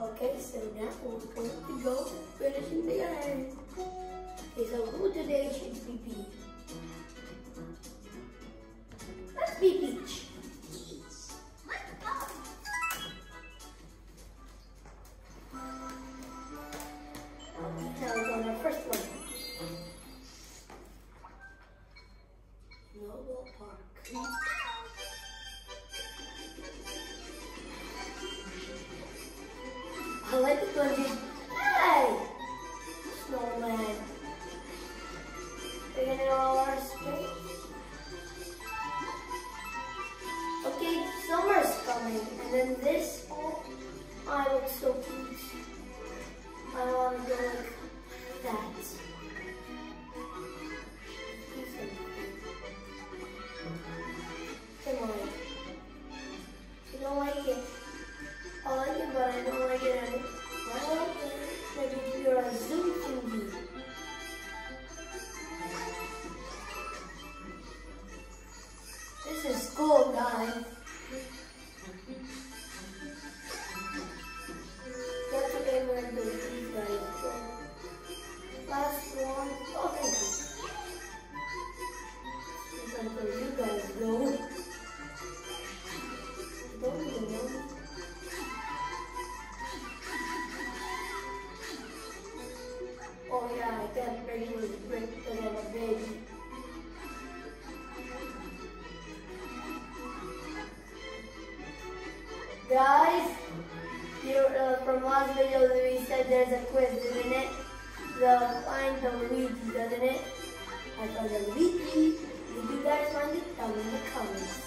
Okay, so now we're going to go finishing the iron. Okay, so who today should be Pete? Let's be Peach. Noble Park. I like the burger. from Las Vegas, we said there's a quiz, isn't it? The find the Luigi, doesn't it? I thought the Luigi. Did you guys find it? Tell me in the comments.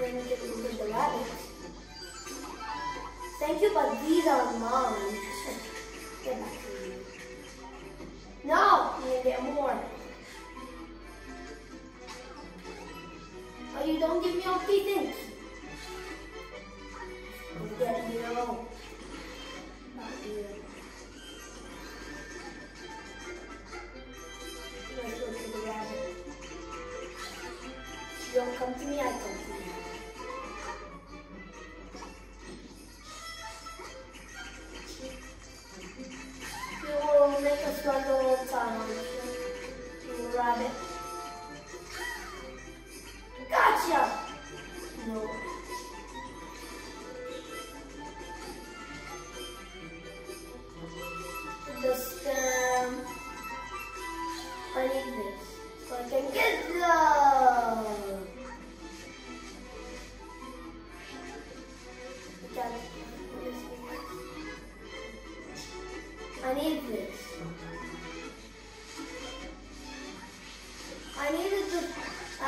Thank you, but these are mine. get back to you. No, you get more. Oh, you don't give me all three things. I'm getting you.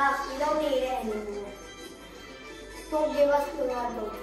up. We don't need it anymore. Don't give us the water.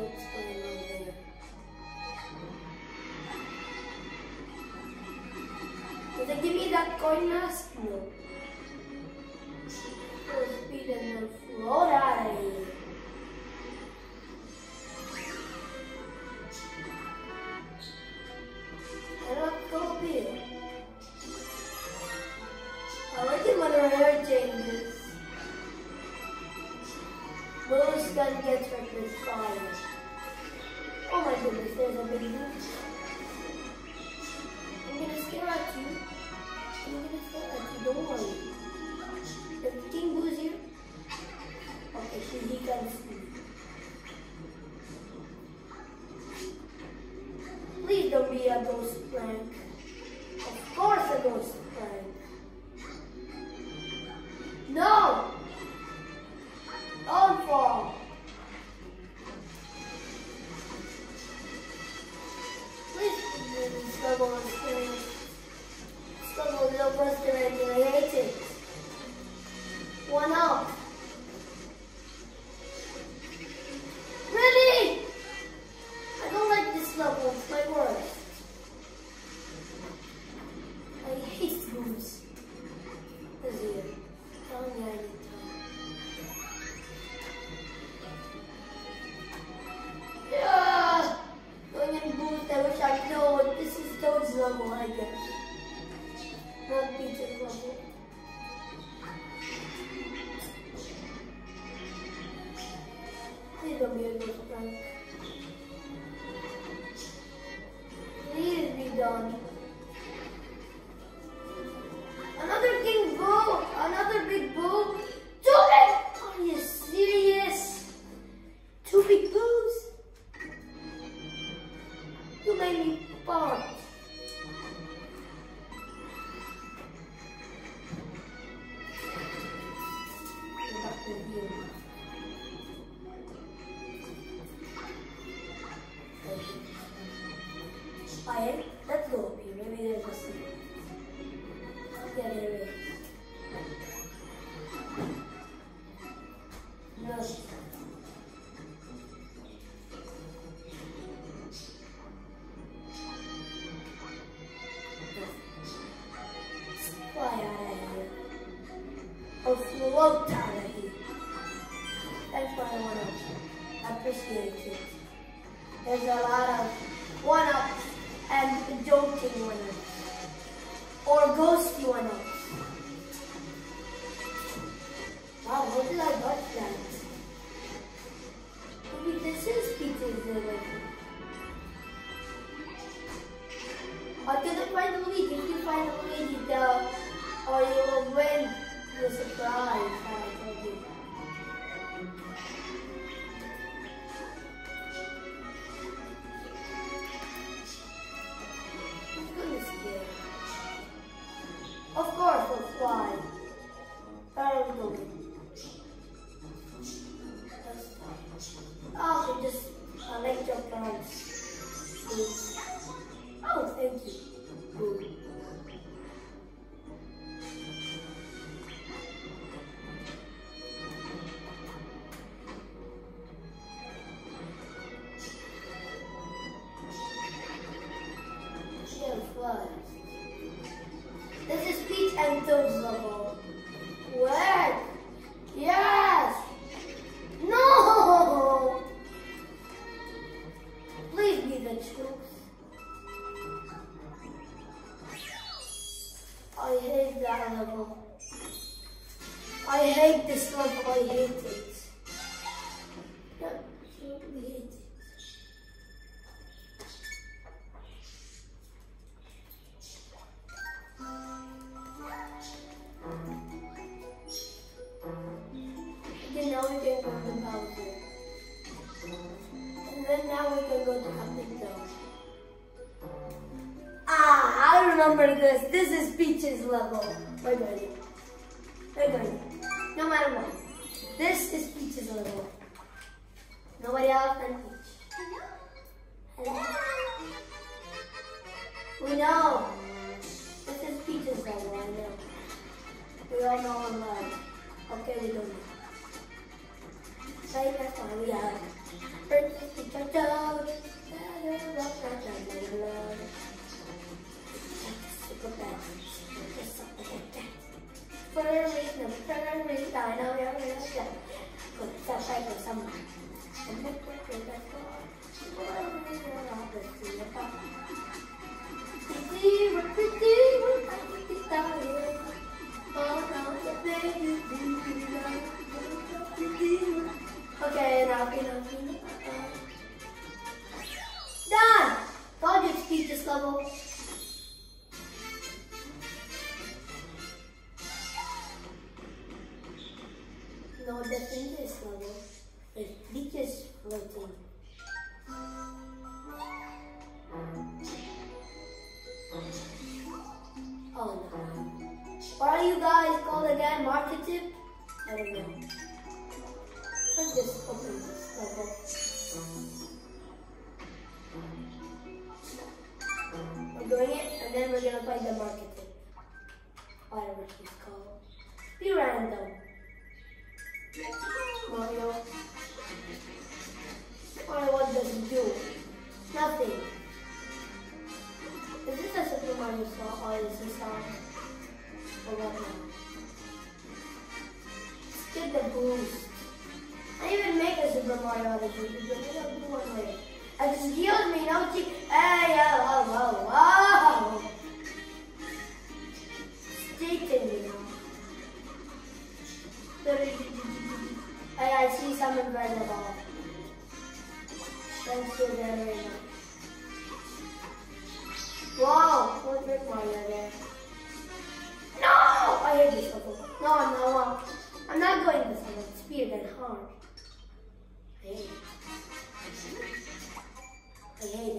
It's good. Now we can go to. Ah, I remember this. This is Peach's level. We're going. We're. No matter what. This is Peach's level. Nobody else than Peach. Hello. We know. This is Peach's level, I know. We all know and love. Okay, we don't know. Right, that's why we are. Okay, now, you know! Told to beat this level. No, that's in this level. It's beaches floating. Oh no. What are you guys called again? Market tip? I don't know. Let's just open this level. Song or is this a song? Or what now? Skip the boost. I even make a Super Mario Odyssey. Can make a blue one later. Excuse me, no cheat. Hey, yo, whoa, whoa, whoa. Cheating me now. Hey, I see some invisible. Thank you very much. Wow, what No! I hate this level. No, I'm not. I'm not going this level. It's weird and hard. I hate it. I hate it.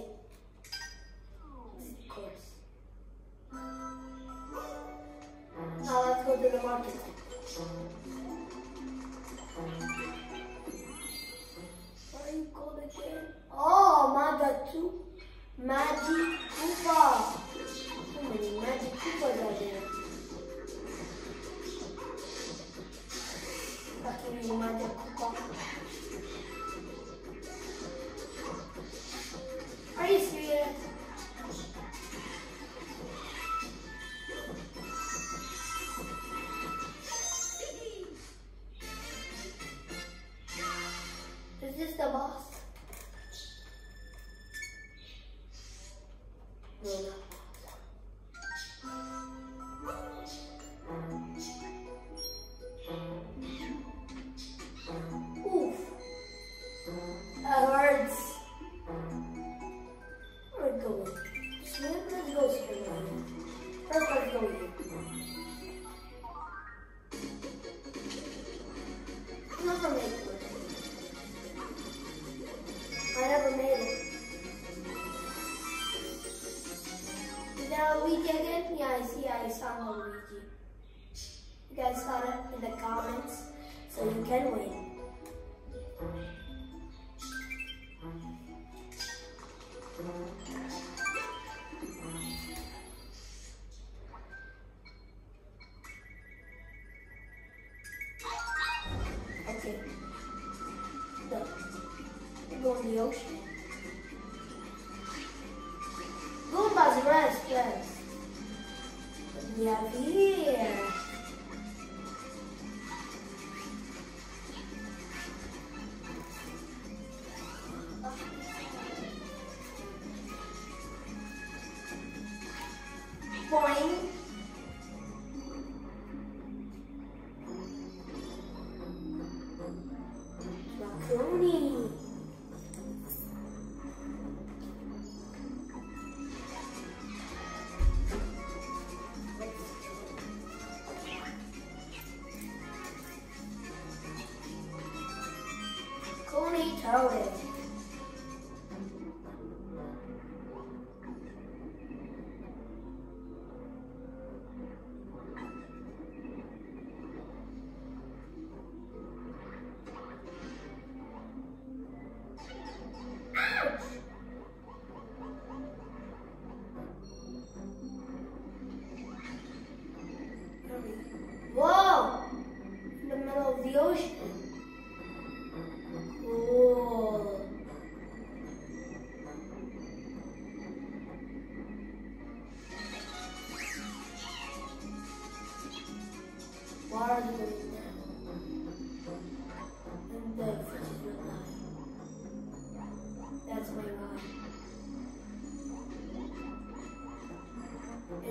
Is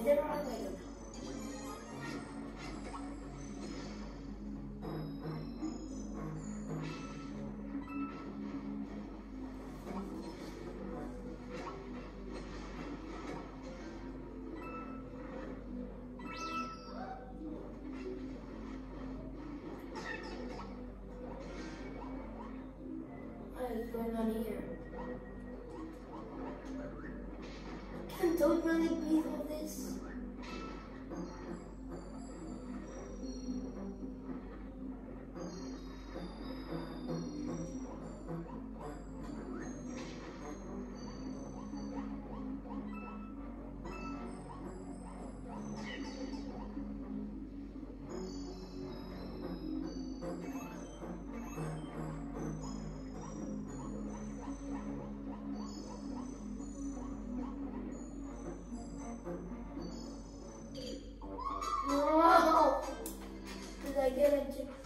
it all right? going on here? I guarantee.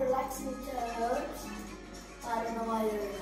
relaxing. I don't know why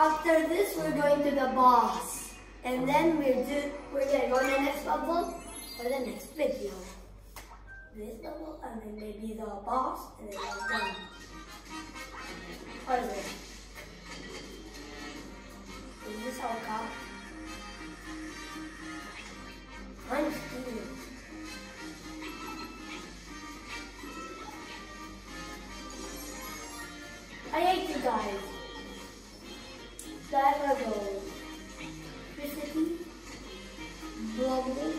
After this, we're going to the boss. And then we're, do, we're going to go to the next bubble for the next video. This bubble, and then maybe the boss, and then we're done. What is it? Is this our car? I'm stealing. I hate you guys. Flower Bowl. Recipe, blending,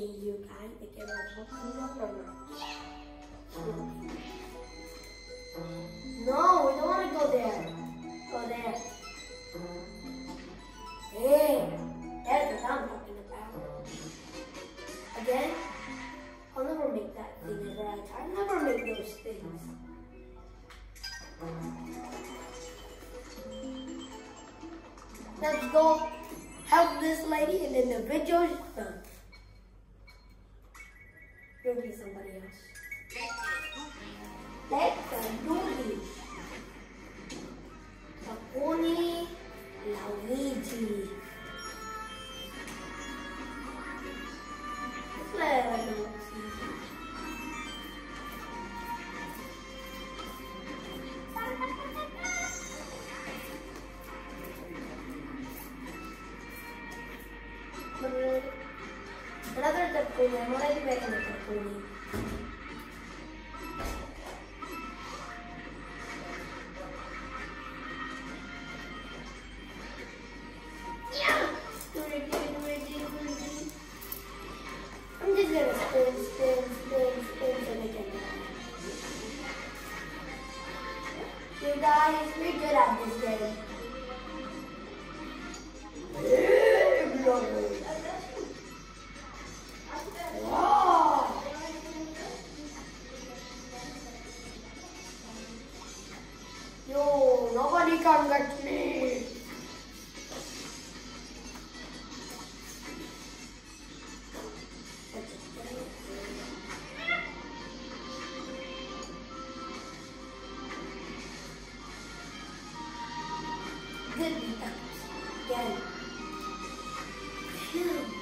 I'll see you guys again. No, memory by electroporation. Get it. Phew.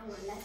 abuelas